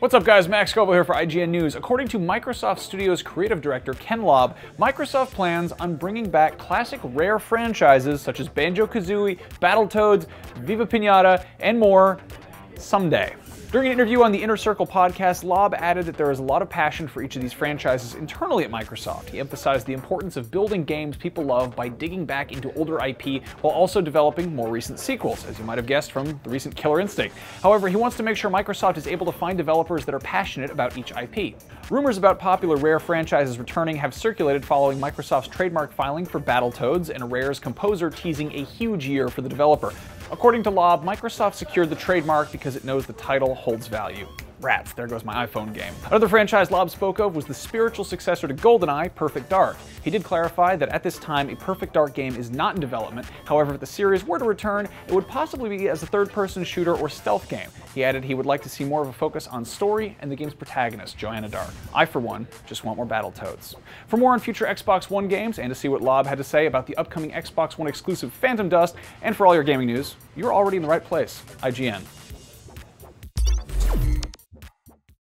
What's up guys, Max Scoville here for IGN News. According to Microsoft Studios creative director Ken Lobb, Microsoft plans on bringing back classic Rare franchises such as Banjo-Kazooie, Battletoads, Viva Pinata, and more someday. During an interview on the Inner Circle podcast, Lobb added that there is a lot of passion for each of these franchises internally at Microsoft. He emphasized the importance of building games people love by digging back into older IP while also developing more recent sequels, as you might have guessed from the recent Killer Instinct. However, he wants to make sure Microsoft is able to find developers that are passionate about each IP. Rumors about popular Rare franchises returning have circulated following Microsoft's trademark filing for Battletoads and Rare's composer teasing a huge year for the developer. According to Lobb, Microsoft secured the trademark because it knows the title holds value. Rats, there goes my iPhone game. Another franchise Lobb spoke of was the spiritual successor to GoldenEye, Perfect Dark. He did clarify that at this time, a Perfect Dark game is not in development. However, if the series were to return, it would possibly be as a third-person shooter or stealth game. He added he would like to see more of a focus on story and the game's protagonist, Joanna Dark. I, for one, just want more Battletoads. For more on future Xbox One games and to see what Lobb had to say about the upcoming Xbox One exclusive Phantom Dust, and for all your gaming news, you're already in the right place. IGN.